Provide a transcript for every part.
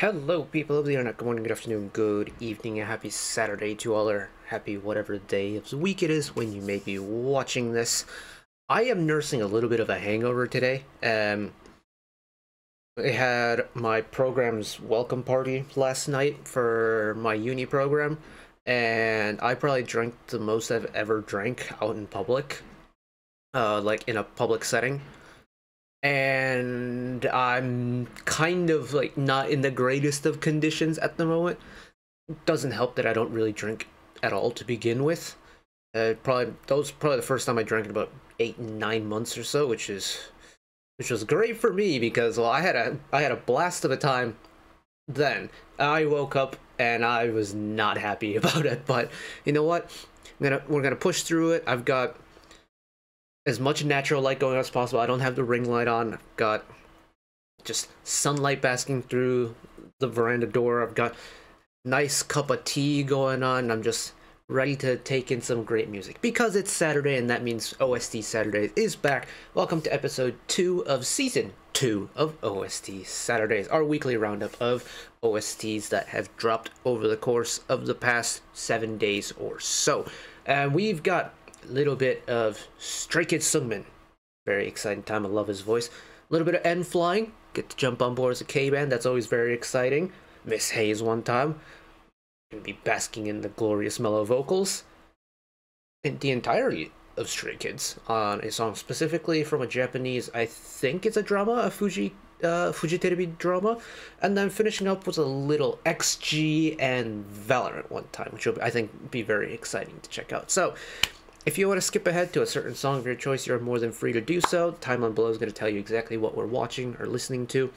Hello, people of the internet. Good morning, good afternoon, good evening, and happy Saturday to all, or happy whatever day of the week it is when you may be watching this. I am nursing a little bit of a hangover today. Um, I had my program's welcome party last night for my uni program, and I probably drank the most I've ever drank out in public, uh, like in a public setting and I'm kind of like not in the greatest of conditions at the moment. Doesn't help that I don't really drink at all to begin with. Uh, probably that was probably the first time I drank in about eight nine months or so, which is which was great for me because well I had a I had a blast of a time. Then I woke up and I was not happy about it, but you know what? I'm gonna we're gonna push through it. I've got as much natural light going on as possible. I don't have the ring light on. I've got just sunlight basking through the veranda door. I've got nice cup of tea going on. I'm just ready to take in some great music because it's Saturday and that means OST Saturdays is back. Welcome to episode 2 of season 2 of OST Saturdays, our weekly roundup of OSTs that have dropped over the course of the past 7 days or so. And we've got little bit of Stray Kids Seungmin. Very exciting time. I love his voice. A little bit of N.Flying. Get to jump on board as a K-band. That's always very exciting. Miss Heize one time. Be basking in the glorious mellow vocals. And the entirety of Stray Kids on a song specifically from a Japanese, I think it's a drama, a Fuji uh, Fujiterebi drama, and then finishing up with a little XG and Valorant one time, which will, I think, be very exciting to check out. So, if you want to skip ahead to a certain song of your choice, you're more than free to do so. Timeline below is going to tell you exactly what we're watching or listening to.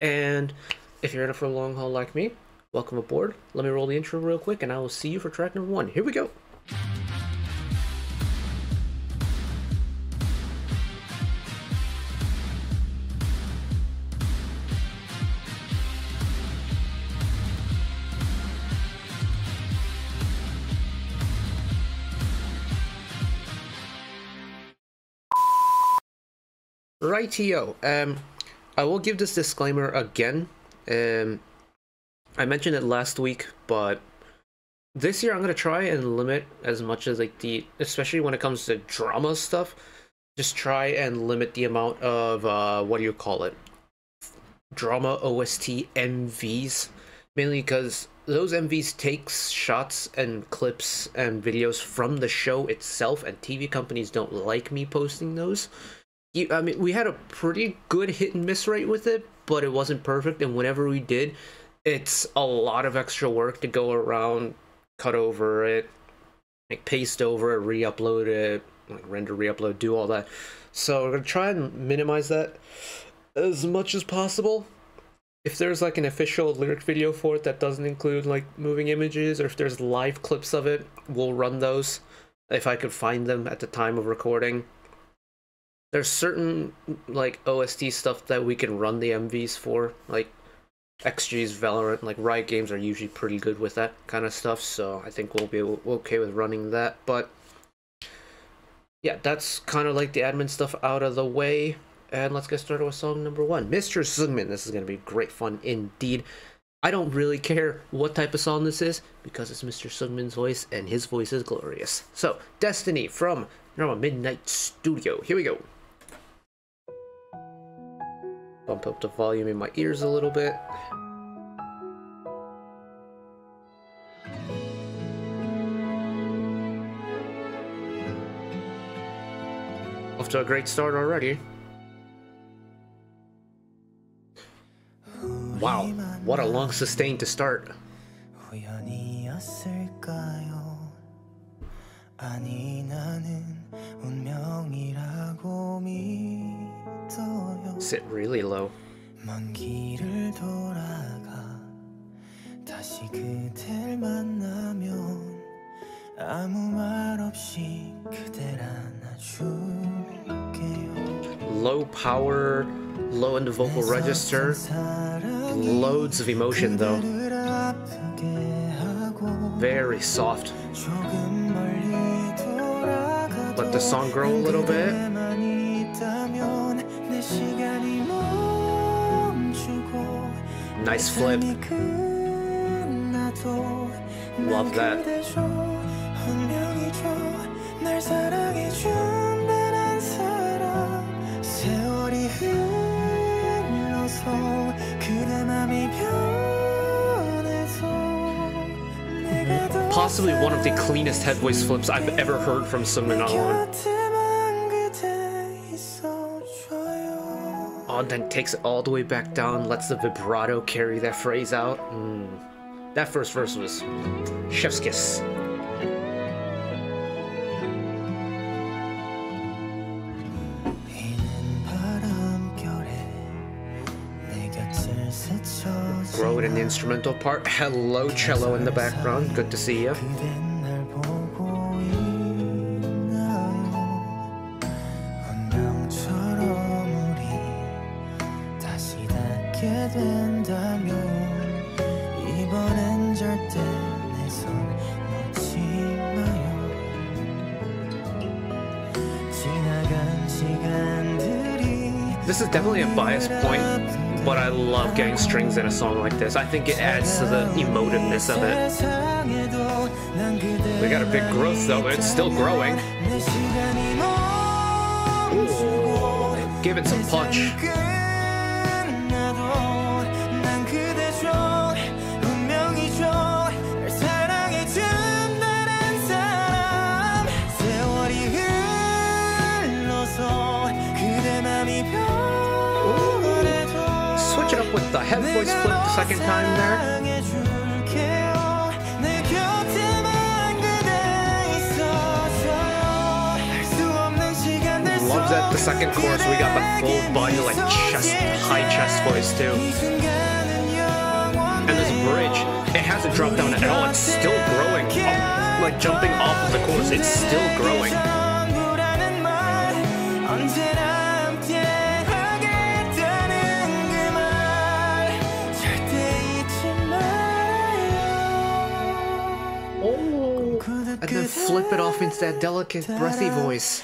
And if you're in it for a long haul like me, welcome aboard. Let me roll the intro real quick, and I will see you for track number one. Here we go. Rightio. Um, I will give this disclaimer again. Um, I mentioned it last week, but this year I'm gonna try and limit as much as like the, especially when it comes to drama stuff. Just try and limit the amount of uh, what do you call it? Drama OST MVs, mainly because those MVs takes shots and clips and videos from the show itself, and TV companies don't like me posting those I mean, we had a pretty good hit and miss rate with it, but it wasn't perfect. And whenever we did, it's a lot of extra work to go around, cut over it, like paste over it, re-upload it, like render, re-upload, do all that. So we're gonna try and minimize that as much as possible. If there's like an official lyric video for it that doesn't include like moving images, or if there's live clips of it, we'll run those if I could find them at the time of recording there's certain like OST stuff that we can run the MVs for, like XG's Valorant, like Riot Games are usually pretty good with that kind of stuff, so I think we'll be okay with running that. But yeah, that's kind of like the admin stuff out of the way. And let's get started with song number one, Mr. Seungmin. This is going to be great fun indeed. I don't really care what type of song this is because it's Mr. Seungmin's voice and his voice is glorious. So, Destiny from Normal Midnight Studio. Here we go Bump up the volume in my ears a little bit. Off to a great start already. Wow, what a long sustain to start. 아니 나는 운명이라고 Sit really low. Low power, low end vocal register, loads of emotion though. Very soft. Let the song grow a little bit. Nice flip. Love that. Possibly one of the cleanest head voice flips I've ever heard from Seungmin and then takes it all the way back down, lets the vibrato carry that phrase out. Mm. That first verse was chef's kiss. It in the instrumental part. Hello, cello in the background. Good to see you. This is definitely a bias point, but I love getting strings in a song like this. I think it adds to the emotiveness of it. We got a big growth though, but it's still growing. Ooh. Give it some punch. Voice flip the second time there. Loves that the second chorus we got the full body like chest high chest voice too. And this bridge, it hasn't dropped down at all, it's still growing. like jumping off of the chorus, it's still growing. And then flip it off into that delicate, breathy voice.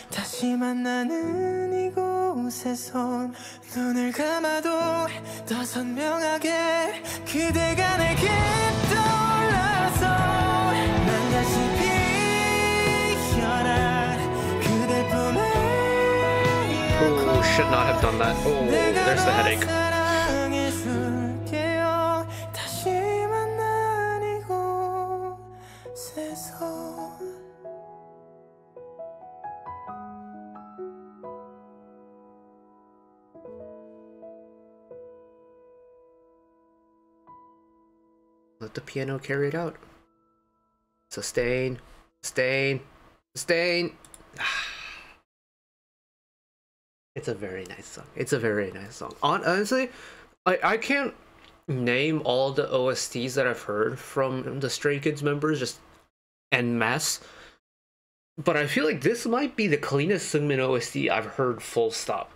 Oh, should not have done that. Oh, there's the headache. The piano carry it out. Sustain, sustain, sustain. It's a very nice song. It's a very nice song. Honestly, I, I can't name all the OSTs that I've heard from the Stray Kids members just en masse. But I feel like this might be the cleanest Seungmin OST I've heard full stop.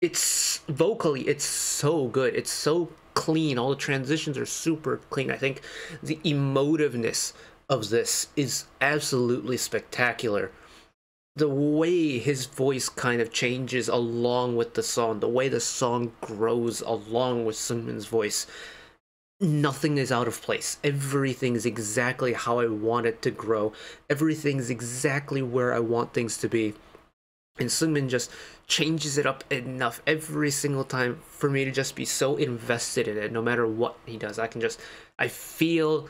It's vocally, it's so good. It's so clean. All the transitions are super clean. I think the emotiveness of this is absolutely spectacular. The way his voice kind of changes along with the song, the way the song grows along with Seungmin's voice, nothing is out of place. Everything is exactly how I want it to grow. Everything's exactly where I want things to be. And Seungmin just changes it up enough every single time for me to just be so invested in it no matter what he does. I can just i feel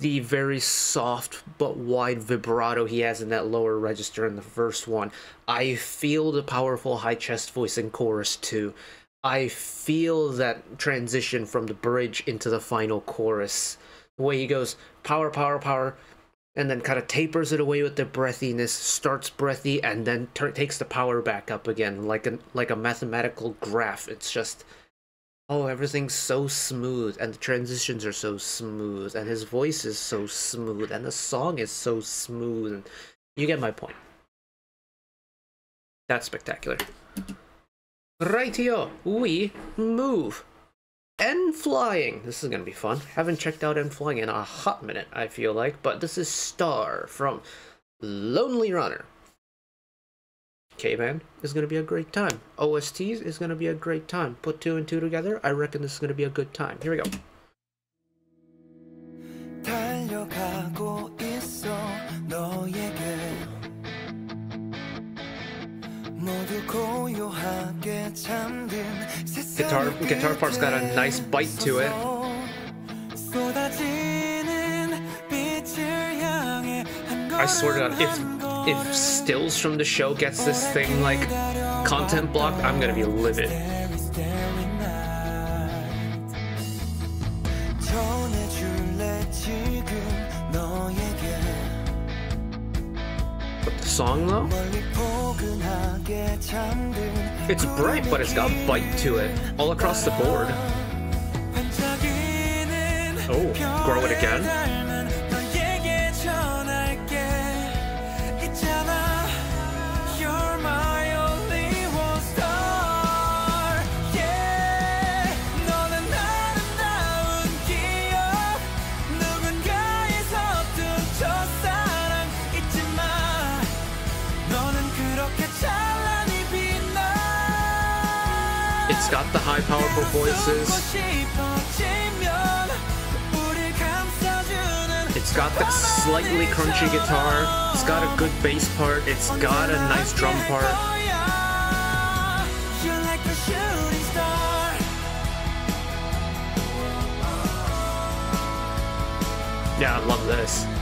the very soft but wide vibrato he has in that lower register in the first one. I feel the powerful high chest voice in chorus too. I feel that transition from the bridge into the final chorus. The way he goes power power power and then kind of tapers it away with the breathiness, starts breathy, and then takes the power back up again, like a like a mathematical graph. It's just, oh, everything's so smooth, and the transitions are so smooth, and his voice is so smooth, and the song is so smooth. And you get my point. That's spectacular. Rightio, we move N.Flying. This is going to be fun. Haven't checked out N.Flying in a hot minute, I feel like, but this is Star from Lovely Runner. K-band is going to be a great time. OSTs is going to be a great time. Put two and two together, I reckon this is going to be a good time. Here we go. Guitar guitar part's got a nice bite to it. I swear to God, if if stills from the show gets this thing like content blocked, I'm gonna be livid. But the song though? It's bright, but it's got bite to it all across the board. Oh, grow it again? The high powerful voices. It's got the slightly crunchy guitar. It's got a good bass part. It's got a nice drum part. Yeah, I love this.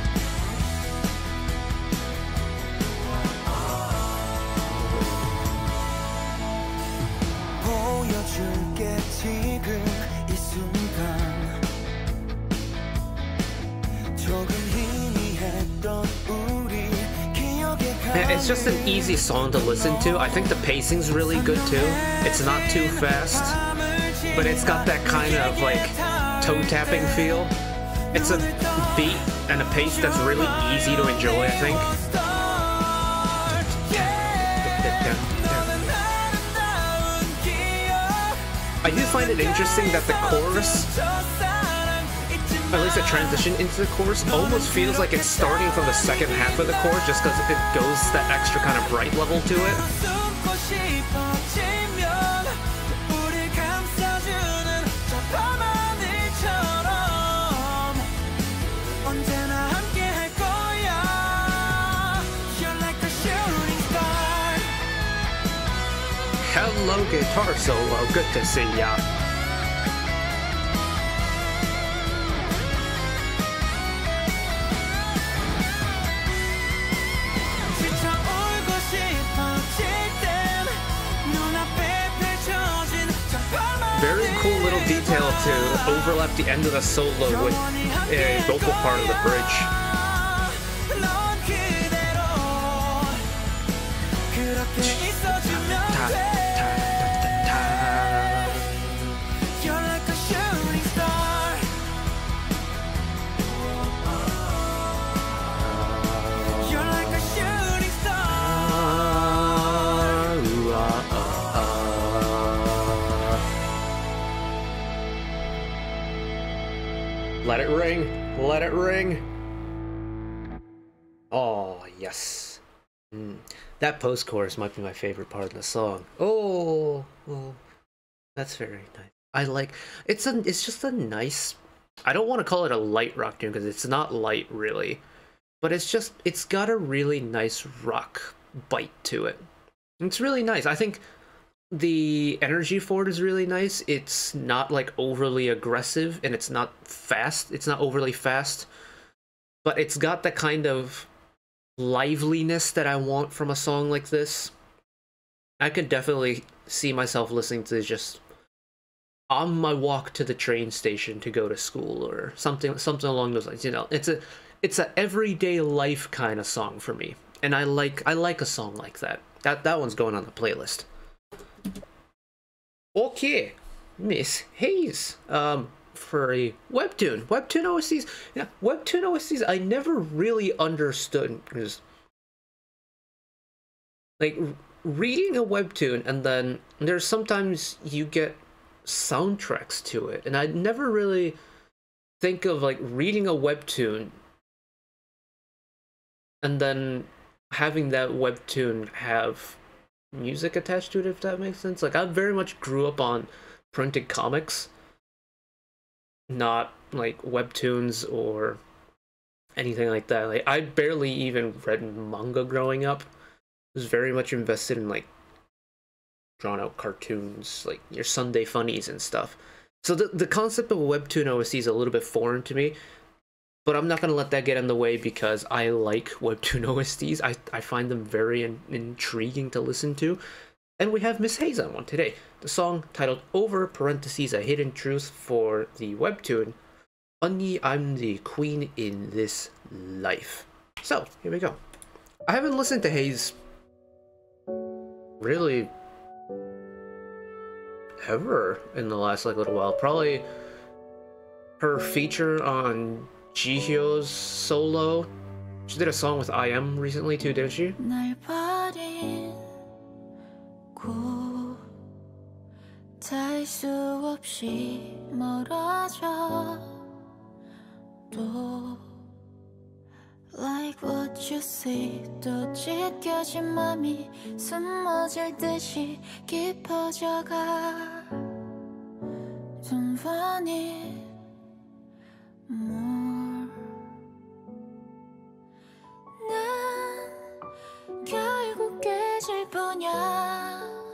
It's just an easy song to listen to. I think the pacing's really good too. It's not too fast, but it's got that kind of like toe tapping feel. It's a beat and a pace that's really easy to enjoy, I think. I do find it interesting that the chorus at least the transition into the chorus almost feels like it's starting from the second half of the chorus just because it goes that extra kind of bright level to it. Hello, guitar solo. Good to see ya. Detail to overlap the end of the solo with a vocal part of the bridge. Let it ring. Let it ring. Oh, yes. Mm. That post chorus might be my favorite part of the song. Oh, oh, that's very nice. I like it's a it's just a nice I don't want to call it a light rock tune because it's not light really. But it's just it's got a really nice rock bite to it. It's really nice. I think the energy for it is really nice. It's not like overly aggressive and it's not fast. It's not overly fast. But it's got the kind of liveliness that I want from a song like this. I could definitely see myself listening to just on my walk to the train station to go to school or something something along those lines. You know, it's a it's a everyday life kind of song for me. And I like I like a song like that. That that one's going on the playlist. Okay, Miss Heize. Um, for a webtoon, webtoon OSTs. Yeah, webtoon OSTs. I never really understood because, like, reading a webtoon and then there's sometimes you get soundtracks to it, and I never really think of like reading a webtoon and then having that webtoon have music attached to it, if that makes sense. Like I very much grew up on printed comics, not like webtoons or anything like that. Like I barely even read manga growing up. I was very much invested in like drawn out cartoons, like your Sunday funnies and stuff. So the the concept of a webtoon OST is a little bit foreign to me, but I'm not gonna let that get in the way because I like webtoon OSTs. I I find them very in, intriguing to listen to. And we have Miss Heize on one today. The song titled Over parentheses a hidden truth for the webtoon. Unnie I'm the queen in this life. So here we go. I haven't listened to Heize really ever in the last like little while. Probably her feature on Jihyo's solo. She did a song with I.M recently too, didn't she? Like what you see 또 찢겨진 맘이 숨어질 듯이 깊어져가 Don't want it more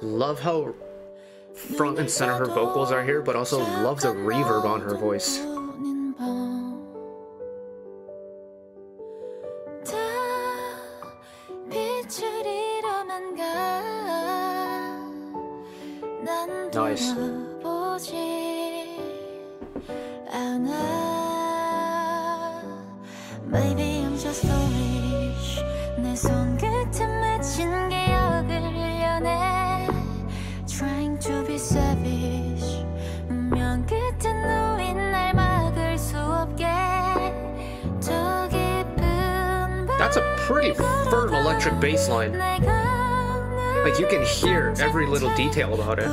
Love how front and center her vocals are here, but also love the reverb on her voice. Pretty firm electric bass line. Like you can hear every little detail about it.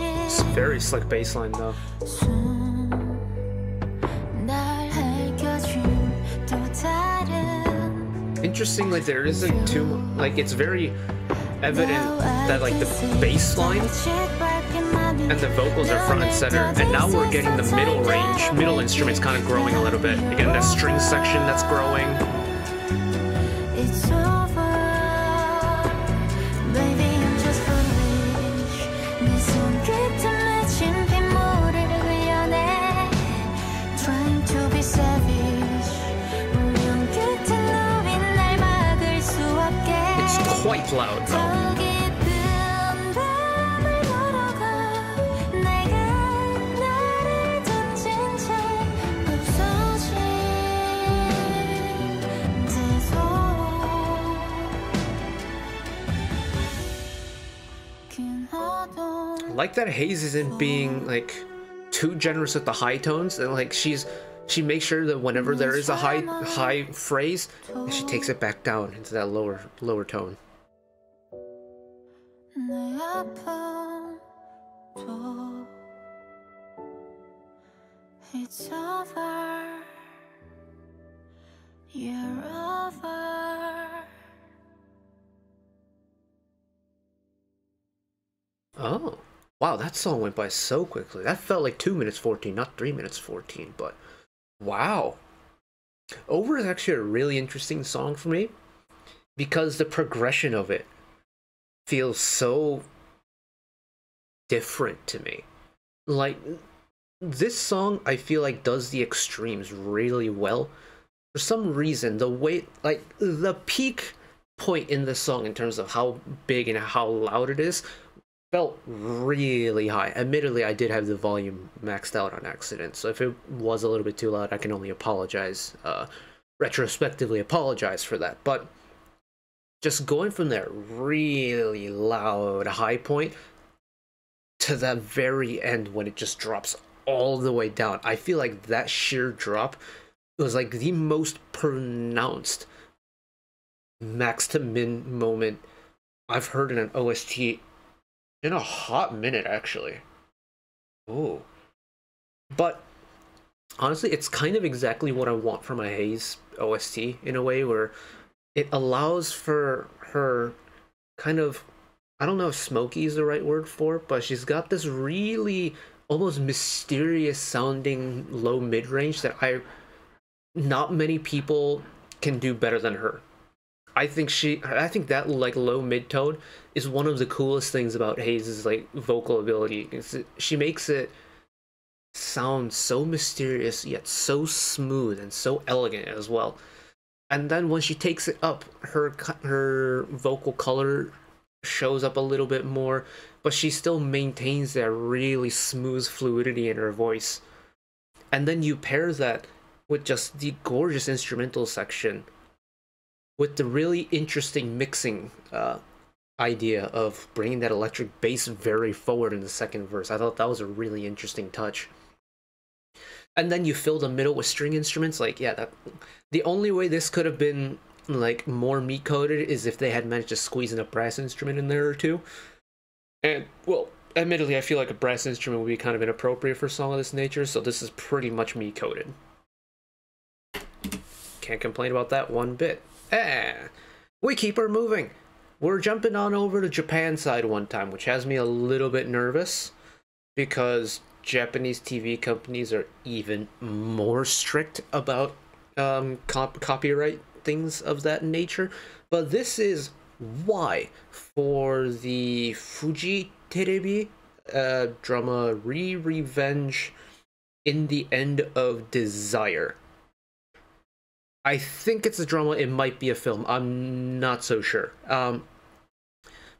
It's very slick bass line though. Interestingly, there isn't too like it's very evident that like the bass line and the vocals are front and center. And now we're getting the middle range, middle instruments kind of growing a little bit. Again, that string section that's growing. Like that Heize isn't being like too generous with the high tones and like she's she makes sure that whenever there is a high high phrase she takes it back down into that lower lower tone. It's over. You're over. Oh Wow, that song went by so quickly. That felt like 2 minutes 14, not 3 minutes 14, but wow. Over is actually a really interesting song for me because the progression of it feels so different to me. Like, this song, I feel like, does the extremes really well. For some reason, the way, like, the peak point in the song in terms of how big and how loud it is felt really high. Admittedly, I did have the volume maxed out on accident, so if it was a little bit too loud, I can only apologize, uh, retrospectively apologize for that. But just going from that really loud high point to that very end when it just drops all the way down, I feel like that sheer drop was like the most pronounced max to min moment I've heard in an OST in a hot minute, actually. Ooh. But honestly, it's kind of exactly what I want from a Heize OST in a way where it allows for her kind of I don't know if smoky is the right word for it, but she's got this really almost mysterious sounding low mid range that I not many people can do better than her. I think she I think that like low mid tone is one of the coolest things about Heize's like vocal ability. she makes it sound so mysterious yet so smooth and so elegant as well. And then when she takes it up, her her vocal color shows up a little bit more, but she still maintains that really smooth fluidity in her voice. And then you pair that with just the gorgeous instrumental section with the really interesting mixing uh, idea of bringing that electric bass very forward in the second verse. I thought that was a really interesting touch. And then you fill the middle with string instruments. Like, yeah, that the only way this could have been like more meat coated is if they had managed to squeeze in a brass instrument in there or two. And well, admittedly, I feel like a brass instrument would be kind of inappropriate for a song of this nature, so this is pretty much meat coated. Can't complain about that one bit. Eh, we keep her moving. We're jumping on over to Japan side one time, which has me a little bit nervous because Japanese TV companies are even more strict about um, cop- copyright things of that nature. But this is why for the Fuji Terebi uh, drama Re Revenge in the End of Desire. I think it's a drama, it might be a film. I'm not so sure. Um,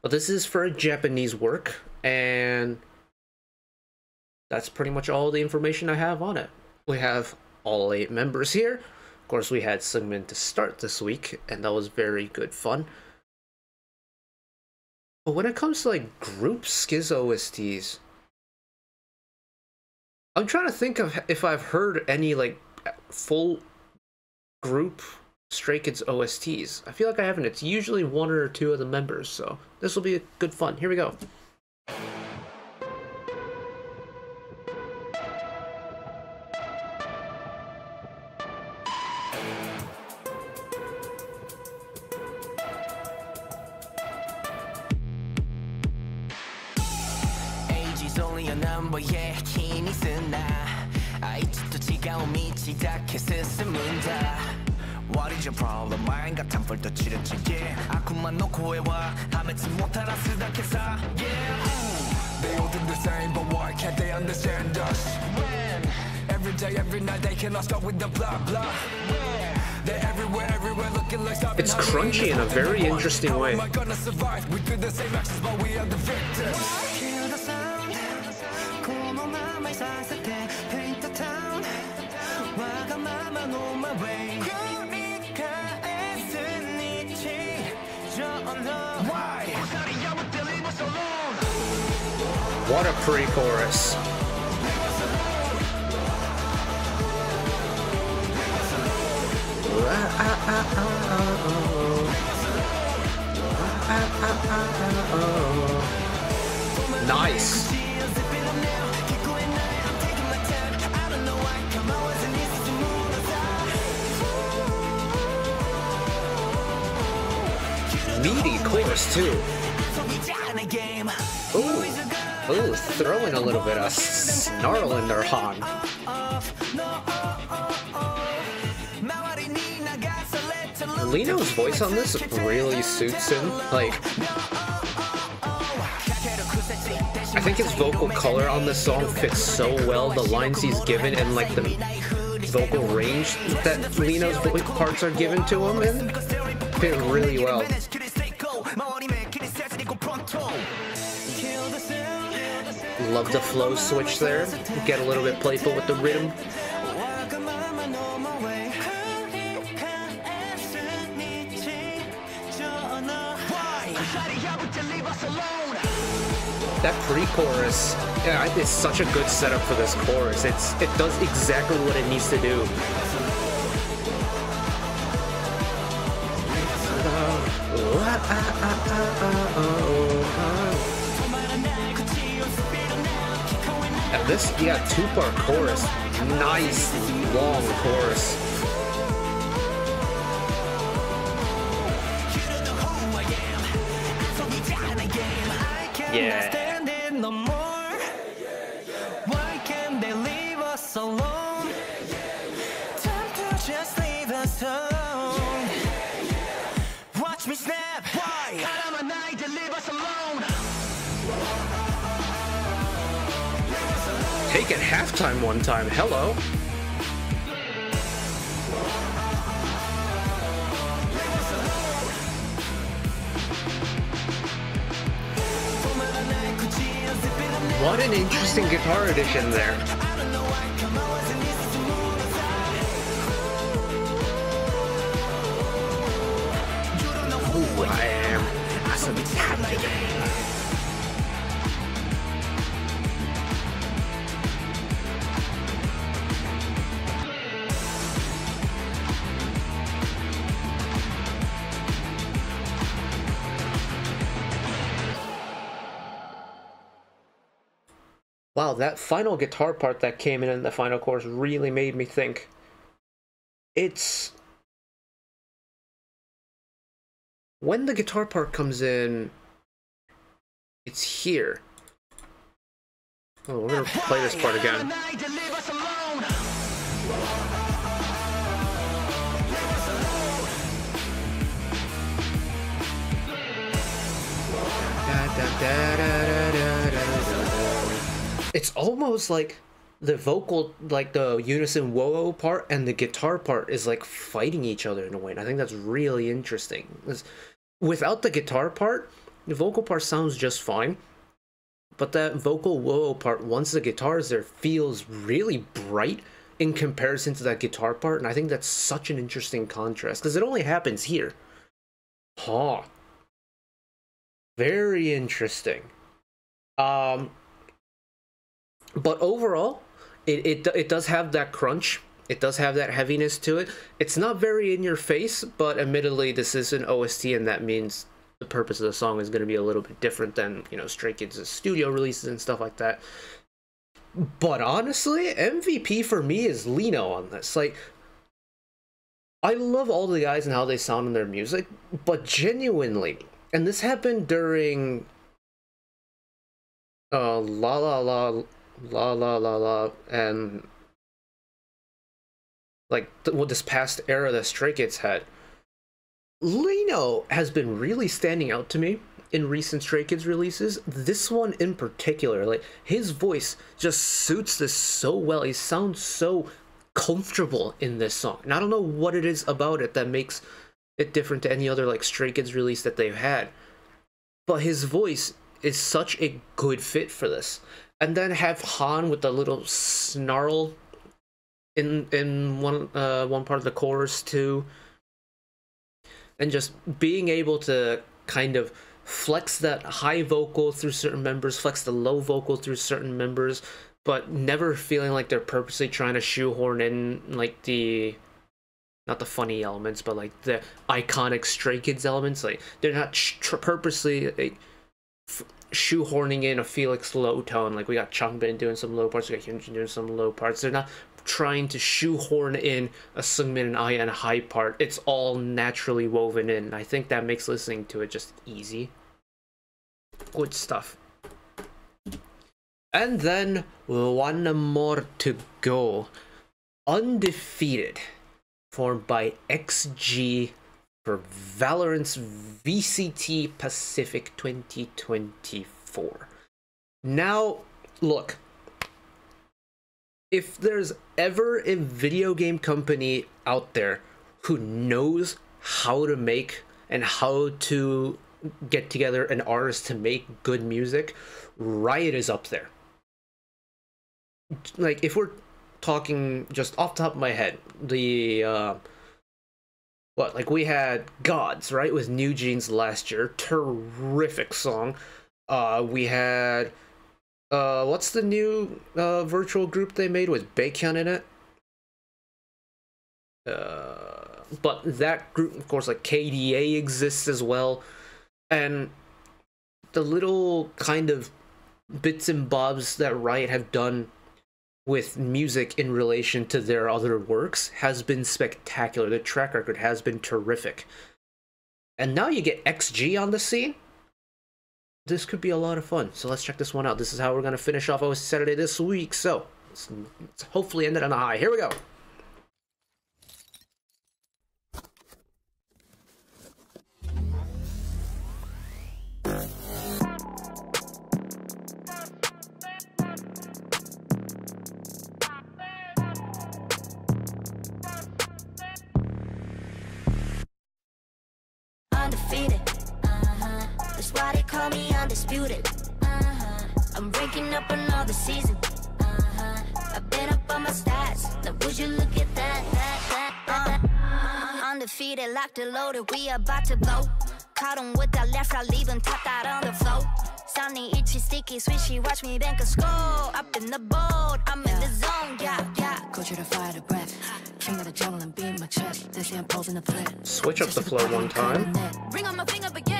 but this is for a Japanese work, and that's pretty much all the information I have on it. We have all eight members here Of course, we had Seungmin to start this week, and that was very good fun. But when it comes to like group Skiz OSTs, I'm trying to think of if I've heard any like full group Stray Kids OSTs. I feel like I haven't. It's usually one or two of the members, so this will be a good fun. Here we go. It's in a very interesting way. What a pre-chorus. Nice. Meaty chorus too. Ooh. Ooh, throwing a little bit of snarl in their Han. Lee Know's voice on this really suits him. Like, I think his vocal color on this song fits so well. The lines he's given and like the vocal range that Lee Know's parts are given to him in fit really well. Love the flow switch there. Get a little bit playful with the rhythm. That pre-chorus, yeah, it's such a good setup for this chorus. It's it does exactly what it needs to do. And this, yeah, two-part chorus. Nice, long chorus. Yeah. Take it halftime one time. Hello. What an interesting guitar addition there. Wow, that final guitar part that came in in the final chorus really made me think. It's when the guitar part comes in, it's here. Oh, we're gonna play this part again. It's almost like the vocal, like the unison whoa part and the guitar part is like fighting each other in a way. And I think that's really interesting. Without the guitar part, the vocal part sounds just fine. But that vocal whoa part, once the guitar is there, feels really bright in comparison to that guitar part. And I think that's such an interesting contrast because it only happens here. Huh. Very interesting. Um, but overall, it, it it does have that crunch. It does have that heaviness to it. It's not very in your face, but admittedly, this is an OST, and that means the purpose of the song is going to be a little bit different than you know Stray Kids' studio releases and stuff like that. But honestly, MVP for me is Lee Know on this. Like, I love all the guys and how they sound in their music, but genuinely, and this happened during uh, La La La La La La La and like th- well, this past era that Stray Kids had. Lee Know has been really standing out to me in recent Stray Kids releases. This one in particular, like his voice just suits this so well. He sounds so comfortable in this song. And I don't know what it is about it that makes it different to any other like Stray Kids release that they've had. But his voice is such a good fit for this. And then have Han with the little snarl in in one uh one part of the chorus too. And just being able to kind of flex that high vocal through certain members, flex the low vocal through certain members, but never feeling like they're purposely trying to shoehorn in like the not the funny elements, but like the iconic Stray Kids elements. Like they're not purposely like, shoehorning in a Felix low tone. Like we got Changbin doing some low parts, we got Hyunjin doing some low parts. They're not trying to shoehorn in a Seungmin and Aya and high part. It's all naturally woven in. I think that makes listening to it just easy. Good stuff. And then one more to go. Undefeated, formed by XG for Valorant's VCT Pacific 2024. Now, look, if there's ever a video game company out there who knows how to make and how to get together an artist to make good music, Riot is up there. Like, if we're talking just off the top of my head, the uh, what like we had Gods right with NewJeans last year, terrific song. Uh, we had uh, what's the new uh, virtual group they made with Baekhyun in it? Uh, but that group, of course, like K/DA exists as well, and the little kind of bits and bobs that Riot have done with music in relation to their other works has been spectacular. The track record has been terrific. And now you get XG on the scene. This could be a lot of fun. So let's check this one out. This is how we're going to finish off OST Saturday this week. So hopefully end it on a high. Here we go. Call me undisputed. Uh-huh. I'm breaking up another season. Uh-huh. I've been up on my stats. Now would you look at that, that, that, that, that. Undefeated, locked and loaded, we about to blow. Caught Caught 'em with that left, I leave leave 'em tapped out on the floor. Sounding itchy, sticky, swishy, watch me bank a score. Up in the boat, I'm in the zone, yeah, yeah. Go to the fire to breath. King of the jungle and beat my chest. This I'm posing the threat. Switch up the flow one time. Ring on my finger, but yes.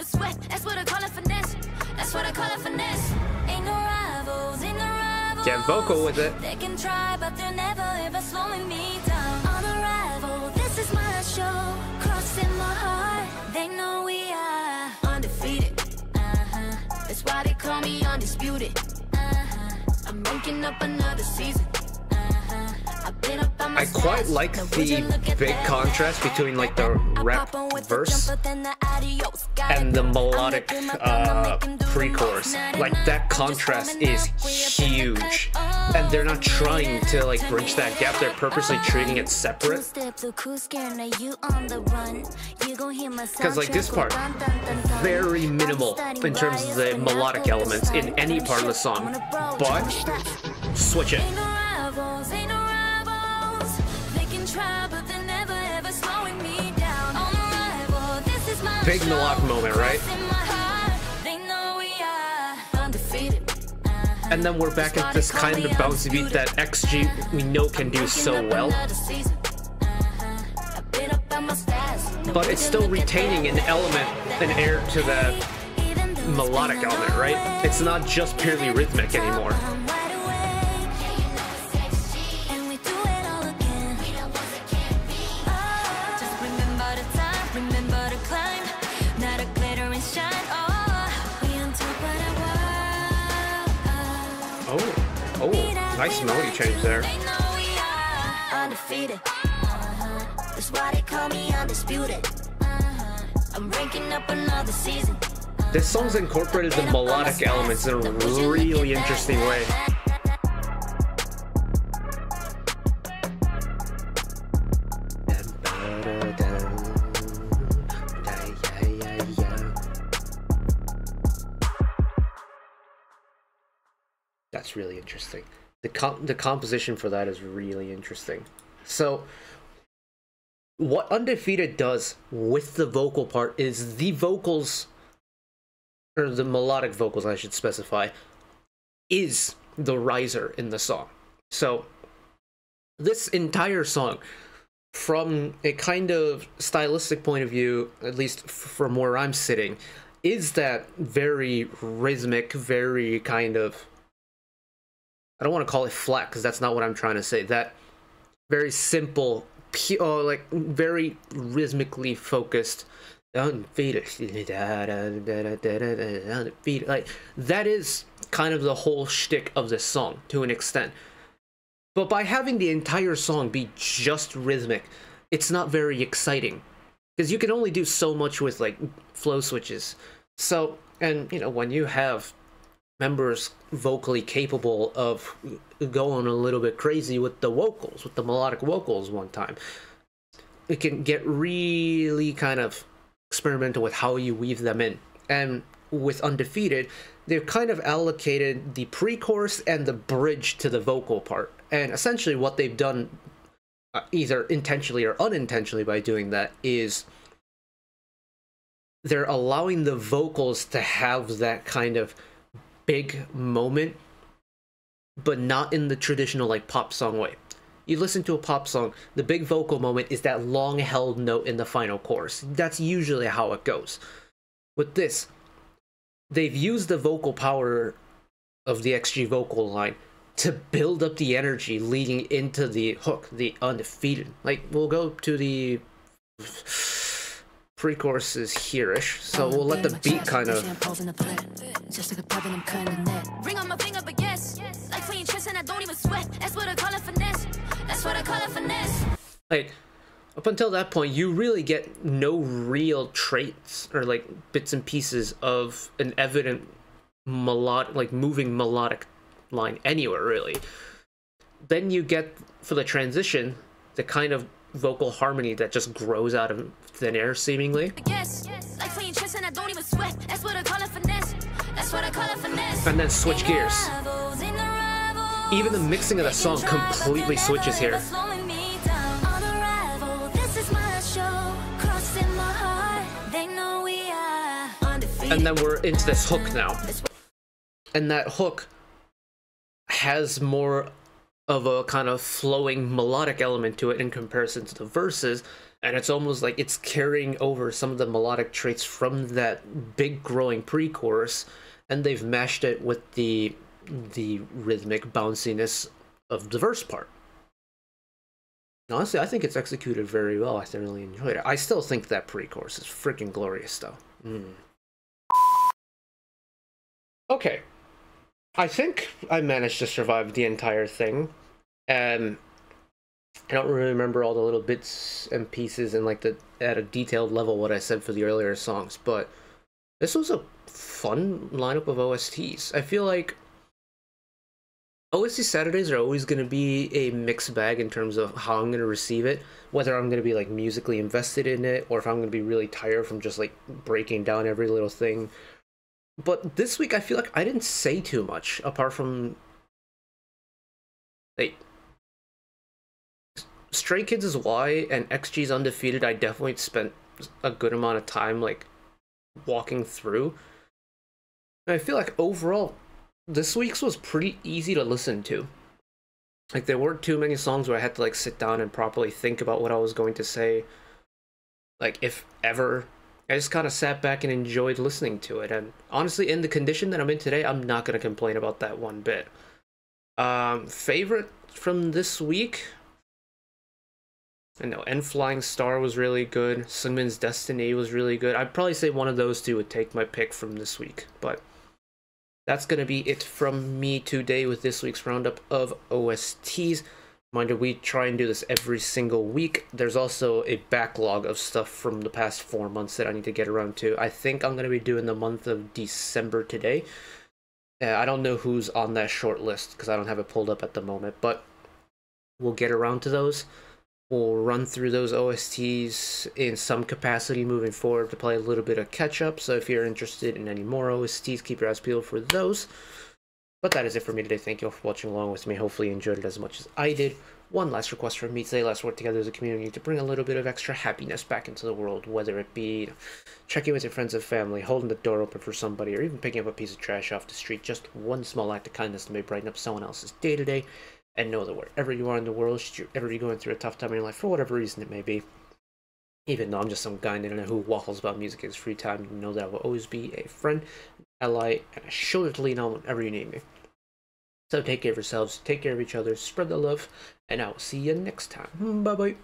Like playing chess and I don't even sweat. That's what I call it finesse. That's what I call it finesse. Ain't no rivals, ain't no rivals. Get vocal with it. They can try, but they're never ever slowing me down. On arrival, this is my show. Crossing my heart, they know we are undefeated. Uh-huh. That's why they call me undisputed. Uh-huh. I'm ranking up another season. I quite like Now would you the big contrast between like the rap pop 'em with the verse jumper, then the adios. Got and the melodic looking up, I'ma uh, make 'em do the pre-chorus. Like that contrast is huge, and they're not trying to like bridge that gap. They're purposely treating it separate. Because like, this part, very minimal in terms of the melodic elements in any part of the song, but switch it. Try, but they're never ever slowing me down. On arrival, this is my Big moment, right? Crossing my heart, they know we are undefeated. Uh-huh. And then we're back at this kind of bouncy beat that XG we know can do so well. But it's still retaining an element, an air to the melodic element, right? It's not just purely rhythmic anymore. Ranking up another season. This song's incorporated the melodic elements in a really interesting way. That's really interesting. The com- the composition for that is really interesting. So what Undefeated does with the vocal part is the vocals or the melodic vocals I should specify is the riser in the song. So this entire song from a kind of stylistic point of view, at least from where I'm sitting, is that very rhythmic, very kind of I don't want to call it flat because that's not what I'm trying to say. That very simple, pure, oh, like very rhythmically focused. Like that is kind of the whole shtick of this song to an extent. But by having the entire song be just rhythmic, it's not very exciting because you can only do so much with like flow switches. So, and you know, when you have members vocally capable of going a little bit crazy with the vocals, with the melodic vocals one time, it can get really kind of experimental with how you weave them in. And with Undefeated, they've kind of allocated the pre chorus and the bridge to the vocal part. And essentially, what they've done, uh, either intentionally or unintentionally, by doing that is they're allowing the vocals to have that kind of big moment, but not in the traditional like pop song way. You listen to a pop song, the big vocal moment is that long held note in the final chorus. That's usually how it goes. With this, they've used the vocal power of the XG vocal line to build up the energy leading into the hook, the undefeated. Like we'll go to the pre-choruses here-ish, so oh, we'll let the beat kind of Just like a pebble, I'm cutting the net. Ring on my finger, but yes. Like playing chess and I don't even sweat. That's what I call it finesse. That's what I call it finesse. like up until that point you really get no real traits or like bits and pieces of an evident melodic like moving melodic line anywhere really then you get for the transition the kind of vocal harmony that just grows out of thin air seemingly Yes. Like playing chess and I don't even sweat. That's what I call it finesse. That's what I call it finesse. and then switch gears Rivals in the rivals. even the mixing of the song completely switches here Slowing me down. On arrival, this is my show. Crossing my heart, they know we are undefeated. and then we're into this hook now and that hook has more of a kind of flowing melodic element to it in comparison to the verses and it's almost like it's carrying over some of the melodic traits from that big growing pre-chorus and they've mashed it with the the rhythmic bounciness of the verse part honestly i think it's executed very well i thoroughly enjoyed it i still think that pre-chorus is freaking glorious though mm. Okay. I think I managed to survive the entire thing. And I don't really remember all the little bits and pieces and like the at a detailed level what I said for the earlier songs, but this was a fun lineup of OSTs. I feel like OST Saturdays are always going to be a mixed bag in terms of how I'm going to receive it, whether I'm going to be like musically invested in it or if I'm going to be really tired from just like breaking down every little thing but this week I feel like I didn't say too much apart from like Stray Kids is why and XG's undefeated I definitely spent a good amount of time like walking through. And I feel like overall this week's was pretty easy to listen to. Like there weren't too many songs where I had to like sit down and properly think about what I was going to say. Like if ever I just kind of sat back and enjoyed listening to it. And honestly, in the condition that I'm in today, I'm not going to complain about that one bit. Um, favorite from this week? I know, N.Flying Star was really good. Seungmin's Destiny was really good. I'd probably say one of those two would take my pick from this week. But that's going to be it from me today with this week's roundup of OSTs. Reminder, we try and do this every single week. There's also a backlog of stuff from the past four months that I need to get around to. I think I'm going to be doing the month of December today. Uh, I don't know who's on that short list because I don't have it pulled up at the moment, but we'll get around to those. We'll run through those OSTs in some capacity moving forward to play a little bit of catch up. So if you're interested in any more OSTs, keep your eyes peeled for those. But that is it for me today. Thank you all for watching along with me. Hopefully you enjoyed it as much as I did. One last request from me today. Let's work together as a community to bring a little bit of extra happiness back into the world, whether it be checking with your friends and family, holding the door open for somebody, or even picking up a piece of trash off the street. Just one small act of kindness may brighten up someone else's day to day. And know that wherever you are in the world, should you ever be going through a tough time in your life, for whatever reason it may be, even though I'm just some guy in the internet who waffles about music in his free time, you know that I will always be a friend, ally, and a shoulder to lean on whenever you need me. So take care of yourselves, take care of each other, spread the love, and I will see you next time. Bye bye.